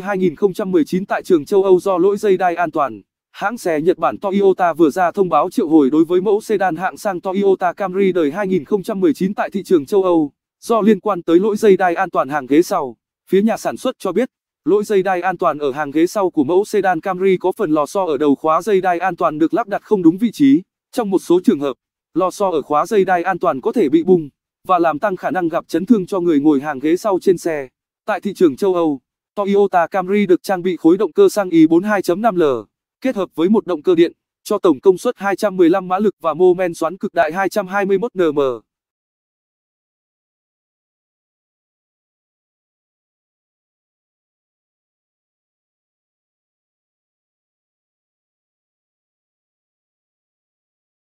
2019 tại trường châu Âu do lỗi dây đai an toàn. Hãng xe Nhật Bản Toyota vừa ra thông báo triệu hồi đối với mẫu sedan hạng sang Toyota Camry đời 2019 tại thị trường châu Âu, do liên quan tới lỗi dây đai an toàn hàng ghế sau. Phía nhà sản xuất cho biết, lỗi dây đai an toàn ở hàng ghế sau của mẫu sedan Camry có phần lò xo ở đầu khóa dây đai an toàn được lắp đặt không đúng vị trí. Trong một số trường hợp, lò xo ở khóa dây đai an toàn có thể bị bung và làm tăng khả năng gặp chấn thương cho người ngồi hàng ghế sau trên xe. Tại thị trường châu Âu, Toyota Camry được trang bị khối động cơ xăng E42 2.5L kết hợp với một động cơ điện, cho tổng công suất 215 mã lực và mô men xoắn cực đại 221 Nm.